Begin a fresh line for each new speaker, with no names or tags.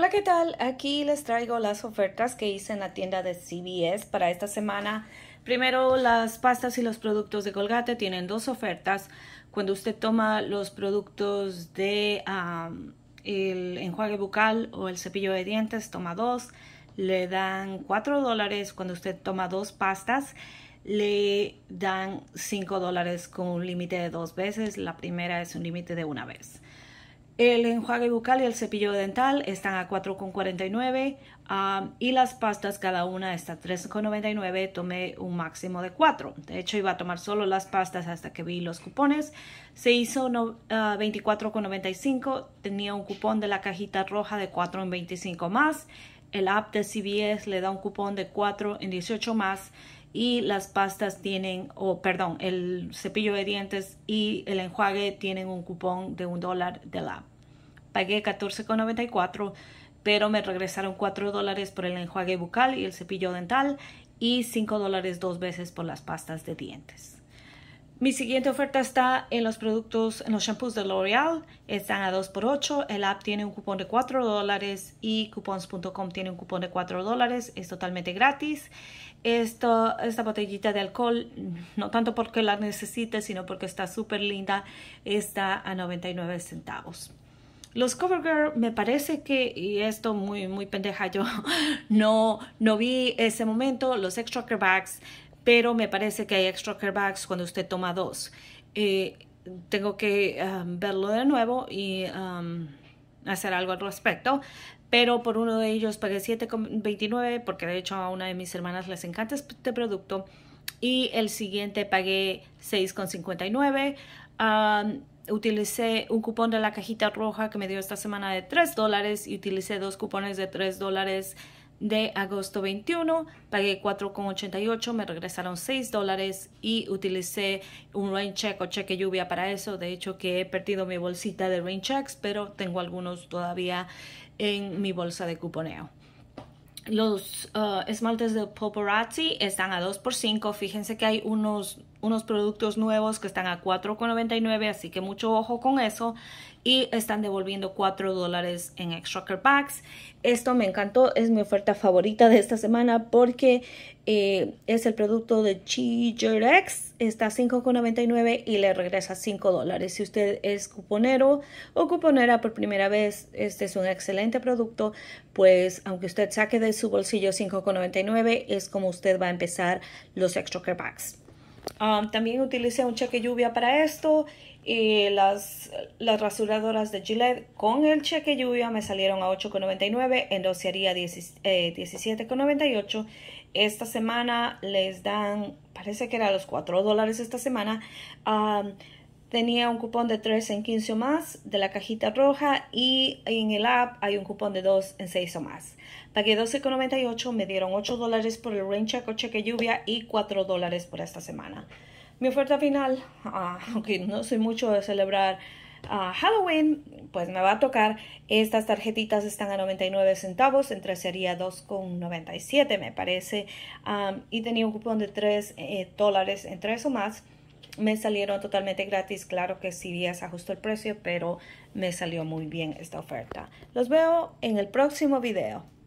Hola, ¿qué tal? Aquí les traigo las ofertas que hice en la tienda de CVS para esta semana. Primero, las pastas y los productos de Colgate tienen dos ofertas. Cuando usted toma los productos de el enjuague bucal o el cepillo de dientes, toma dos, le dan cuatro dólares. Cuando usted toma dos pastas, le dan cinco dólares con un límite de dos veces. La primera es un límite de una vez. El enjuague bucal y el cepillo dental están a 4,49 um, y las pastas cada una está a 3,99. Tomé un máximo de 4. De hecho, iba a tomar solo las pastas hasta que vi los cupones. Se hizo no, 24,95. Uh, Tenía un cupón de la cajita roja de 4,25 más. El app de CBS le da un cupón de 4 en 18 más y las pastas tienen, o perdón, el cepillo de dientes y el enjuague tienen un cupón de un dólar de la. Pagué 14,94, pero me regresaron 4 dólares por el enjuague bucal y el cepillo dental y 5 dólares dos veces por las pastas de dientes. Mi siguiente oferta está en los productos, en los shampoos de L'Oreal. Están a 2 por 8 El app tiene un cupón de 4 dólares y coupons.com tiene un cupón de 4 dólares. Es totalmente gratis. Esto, esta botellita de alcohol, no tanto porque la necesite, sino porque está súper linda, está a 99 centavos. Los CoverGirl me parece que, y esto muy, muy pendeja, yo no, no vi ese momento, los extra bags pero me parece que hay extra bags cuando usted toma dos. Eh, tengo que um, verlo de nuevo y um, hacer algo al respecto. Pero por uno de ellos pagué 7,29 porque de hecho a una de mis hermanas les encanta este producto. Y el siguiente pagué 6,59. Um, utilicé un cupón de la cajita roja que me dio esta semana de 3 dólares y utilicé dos cupones de 3 dólares de agosto 21, pagué 4,88, me regresaron 6 dólares y utilicé un rain check o cheque lluvia para eso. De hecho que he perdido mi bolsita de rain checks, pero tengo algunos todavía en mi bolsa de cuponeo. Los uh, esmaltes de Paparazzi están a 2 por 5. Fíjense que hay unos, unos productos nuevos que están a 4,99, así que mucho ojo con eso. Y están devolviendo 4 dólares en extra packs. Esto me encantó, es mi oferta favorita de esta semana porque eh, es el producto de X, está a 5,99 y le regresa 5 dólares. Si usted es cuponero o cuponera por primera vez, este es un excelente producto, pues aunque usted saque de su bolsillo 5,99, es como usted va a empezar los extra care packs. Um, también utilicé un cheque lluvia para esto y las, las rasuradoras de Gillette con el cheque lluvia me salieron a 8,99, en docearía 17,98. Esta semana les dan, parece que era los 4 dólares esta semana. Um, tenía un cupón de 3 en 15 o más de la cajita roja y en el app hay un cupón de 2 en 6 o más. Pagué 12,98, me dieron 8 dólares por el rain check o cheque lluvia y 4 dólares por esta semana. Mi oferta final, ah, aunque no soy mucho de celebrar ah, Halloween, pues me va a tocar. Estas tarjetitas están a 99 centavos, entre sería 2,97 me parece. y tenía un cupón de 3 eh, dólares en 3 o más me salieron totalmente gratis. Claro que sí, se ajustó el precio, pero me salió muy bien esta oferta. Los veo en el próximo video.